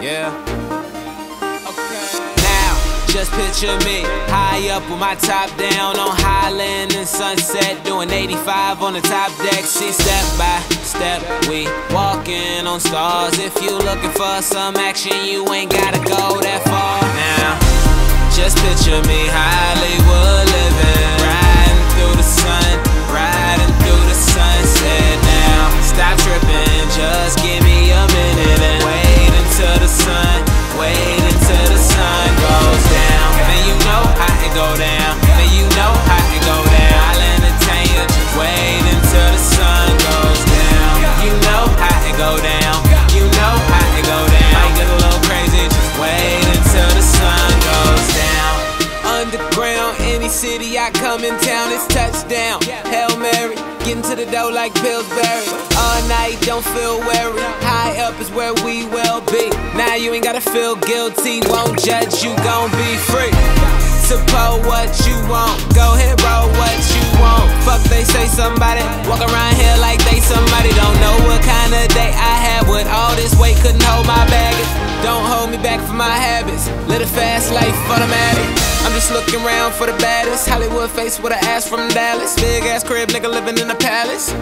Yeah. Okay. Now, just picture me high up with my top down on Highland and Sunset, doing 85 on the top deck. See, step by step, we walking on stars. If you looking for some action, you ain't gotta go that far. Now, just picture me Hollywood come in town, it's touchdown. Hail Mary, getting to the dough like Pillsbury. All night, don't feel weary. High up is where we will be. Now you ain't gotta feel guilty, won't judge, you gon' be free. Support what you want, go ahead, bro, what you want. Fuck, they say somebody. Walk around here like they somebody. Don't know what kind of day I had with all this weight, couldn't hold my baggage. Don't hold me back from my habits. Live a fast life, automatic. Just looking around for the baddest. Hollywood face with an ass from Dallas. Big ass crib, nigga living in the palace.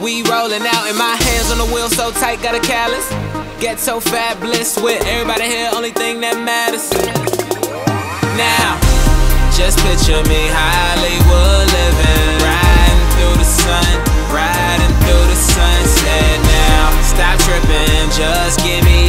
We rolling out, and my hands on the wheel so tight, got a callus. Get so fat, bliss with everybody here, only thing that matters. Now, just picture me Hollywood living, riding through the sun, riding through the sunset. Now, stop tripping, just give me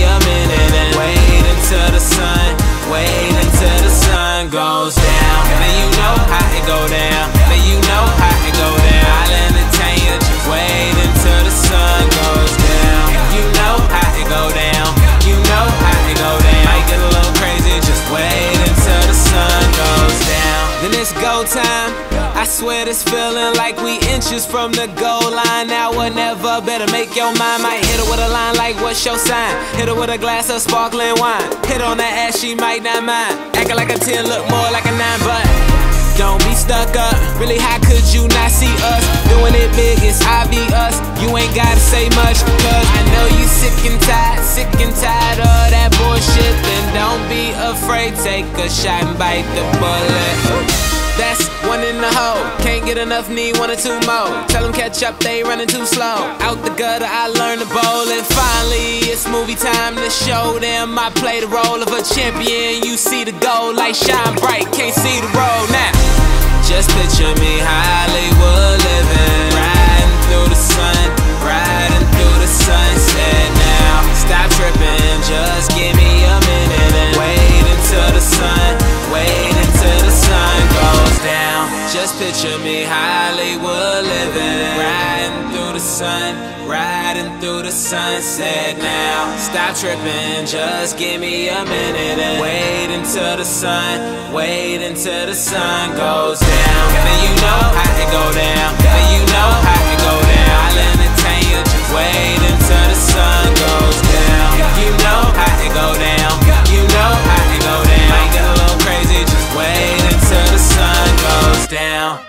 how it go down. Then you know how it go down. I'll entertain you, just wait until the sun goes down. You know how it go down. You know how it go down. Might get a little crazy, just wait until the sun goes down. Then it's go time. I swear this feeling like we inches from the goal line. Now or never, better make your mind. Might hit her with a line like, what's your sign? Hit her with a glass of sparkling wine. Hit on that ass, she might not mind. Acting like a 10, look more like a 9, but. Don't be stuck up. Really, how could you not see us? Doing it big, it's obvious. You ain't gotta say much, cause I know you sick and tired, sick and tired of that bullshit. Then don't be afraid, take a shot and bite the bullet. That's one in the hole. Can't get enough, need one or two more. Tell them catch up, they running too slow. Out the gutter, I learned to bowl. And finally, it's movie time to show them I play the role of a champion. You see the goal, like shine bright, can't picture me Hollywood living, riding through the sun, riding through the sunset now. Stop tripping, just give me a minute and wait until the sun, wait until the sun goes down. Then you know how it go down. Then you know how it go down. I'll entertain you, just wait down.